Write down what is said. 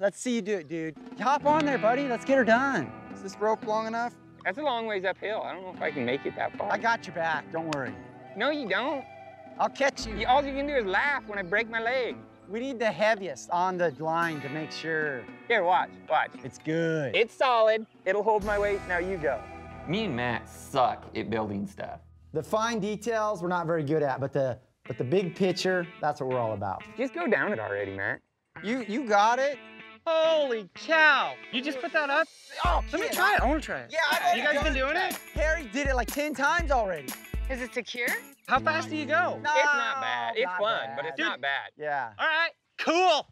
Let's see you do it, dude. Hop on there, buddy. Let's get her done. Is this rope long enough? That's a long ways uphill. I don't know if I can make it that far. I got your back. Don't worry. No, you don't. I'll catch you. You- All you can do is laugh when I break my leg. We need the heaviest on the line to make sure Here, watch, watch. it's good. It's solid. It'll hold my weight. Now you go. Me and Matt suck at building stuff. the fine details we're not very good at, but the but the big picture, that's what we're all about. Just go down it already, Matt. You you got it. Holy cow! You just put that up? Oh, Let me try it. I want to try it. Yeah, I You guys been doing it? Harry did it like 10 times already. Is it secure? How fast do you go? No, it's not bad. It's not fun, but bad. it's not bad. Yeah. All right, cool.